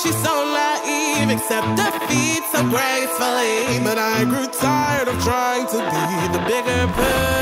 She's so naive, except defeat so gracefully. But I grew tired of trying to be the bigger person.